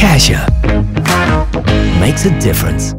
pleasure makes a difference.